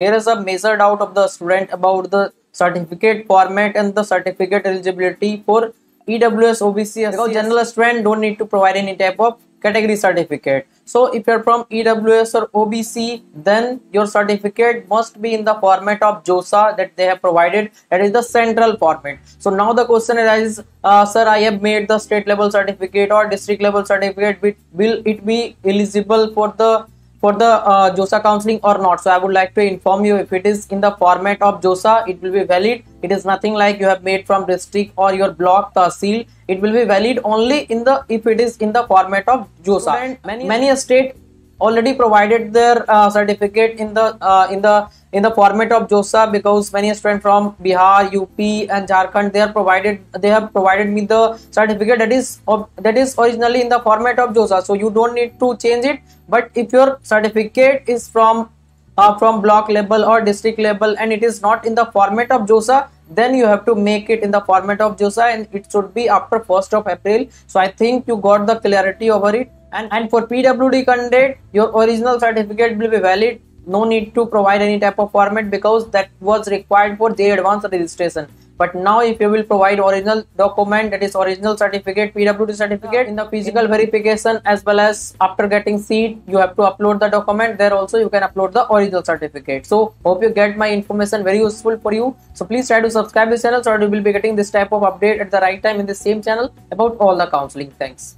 Here is a major doubt of the student about the certificate format and the certificate eligibility for EWS OBC because general student don't need to provide any type of category certificate. So if you're from EWS or OBC then your certificate must be in the format of JoSAA that they have provided that is the central format. So now the question arises uh, sir I have made the state level certificate or district level certificate will it be eligible for the for the uh, JoSAA counseling or not. So I would like to inform you if it is in the format of JoSAA, it will be valid. It is nothing like you have made from district or your block tahsil. It will be valid only in the if it is in the format of JoSAA. And many many state already provided their uh, certificate in the uh, in the in the format of JoSAA because many students from Bihar, UP and Jharkhand they are provided they have provided me the certificate that is that is originally in the format of JoSAA. So you don't need to change it. But if your certificate is from uh, from block level or district level and it is not in the format of JoSAA then you have to make it in the format of JoSAA and it should be after 1st of April. So I think you got the clarity over it. And, and for PWD candidate your original certificate will be valid no need to provide any type of format because that was required for the advanced registration. But now if you will provide original document that is original certificate pwd certificate in the physical verification as well as after getting seat you have to upload the document. There also you can upload the original certificate. So hope you get my information very useful for you. So please try to subscribe this channel so you will be getting this type of update at the right time in the same channel about all the counseling. Thanks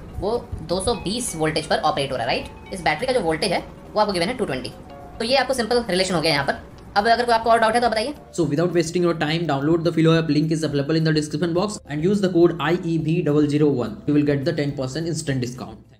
वो 220 voltage पर operate हो रहा है right इस battery का जो voltage है, वो आपको गिवन है 220 तो ये आपको सिंपल रिलेशन हो गया यहाँ पर. अब अगर कोई आपको और डाउट है तो बताइए. So without wasting your time download the Filo app link is available in the description box and use the code I E B double zero one you will get the ten percent instant discount